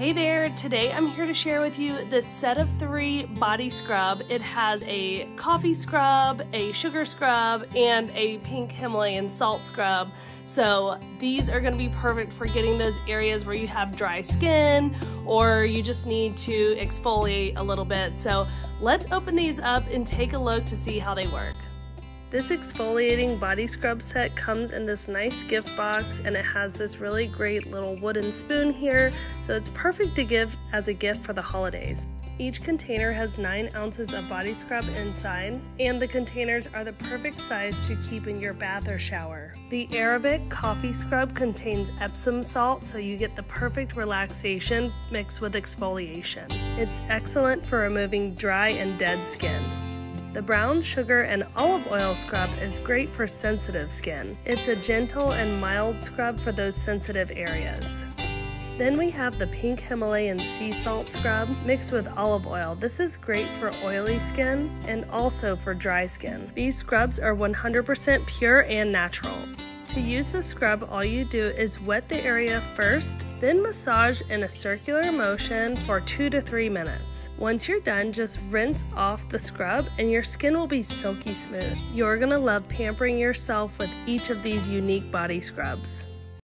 Hey there, today I'm here to share with you this set of three body scrub. It has a coffee scrub, a sugar scrub, and a pink Himalayan salt scrub. So these are gonna be perfect for getting those areas where you have dry skin or you just need to exfoliate a little bit. So let's open these up and take a look to see how they work. This exfoliating body scrub set comes in this nice gift box and it has this really great little wooden spoon here, so it's perfect to give as a gift for the holidays. Each container has 9 ounces of body scrub inside, and the containers are the perfect size to keep in your bath or shower. The Arabic coffee scrub contains Epsom salt, so you get the perfect relaxation mixed with exfoliation. It's excellent for removing dry and dead skin. The brown sugar and olive oil scrub is great for sensitive skin. It's a gentle and mild scrub for those sensitive areas. Then we have the pink Himalayan sea salt scrub mixed with olive oil. This is great for oily skin and also for dry skin. These scrubs are 100% pure and natural. To use the scrub, all you do is wet the area first, then massage in a circular motion for two to three minutes. Once you're done, just rinse off the scrub and your skin will be silky smooth. You're gonna love pampering yourself with each of these unique body scrubs.